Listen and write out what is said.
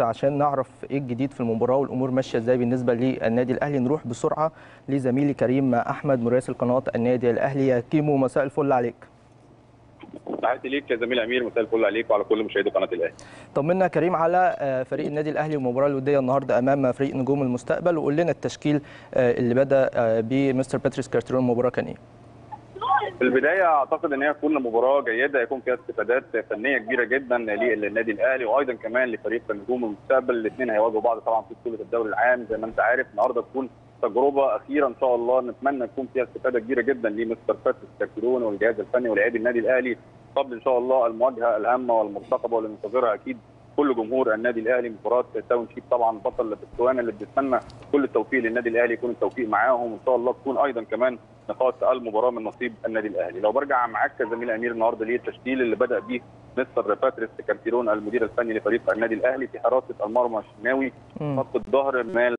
عشان نعرف إيه الجديد في المباراة والامور ماشية إزاي بالنسبة للنادي الاهلي. نروح بسرعة لزميلي كريم احمد مراسل قناة النادي الاهلي. يا كيمو مساء الفل عليك. تحياتي ليك يا زميل أمير مساء الفل عليك وعلى كل مشاهدي قناة الأهلي. طمنا كريم على فريق النادي الاهلي والمباراة الودية النهارده أمام فريق نجوم المستقبل وقول لنا التشكيل اللي بدأ بمستر باتريس كارتيرون المباراه كان إيه؟ في البداية أعتقد إن هي تكون مباراة جيدة يكون فيها استفادات فنية كبيرة جدا للنادي الأهلي وأيضا كمان لفريق نجوم المستقبل. الاثنين هيواجهوا بعض طبعا في بطولة الدوري العام. زي ما أنت عارف النهارده تكون تجربة أخيرة إن شاء الله. نتمنى تكون فيها استفادة كبيرة جدا لمستر باتريس كارتيرون والجهاز الفني ولاعبي النادي الأهلي. قبل إن شاء الله المواجهة الهامه والمرتقبة واللي منتظرها أكيد كل جمهور النادي الأهلي. مباراة تاون شيب طبعا بطل بتسوانا اللي بنتمنى كل التوفيق للنادي الأهلي يكون التوفيق معاهم. وان شاء الله تكون أيضا كمان نقاط المباراة من نصيب النادي الأهلي. لو برجع معاك يا زميل أمير النهارده ليه التشكيل اللي بدأ به مستر باتريس كارتيرون المدير الفني لفريق النادي الأهلي في حراسة المرمى الشناوي خط الظهر مال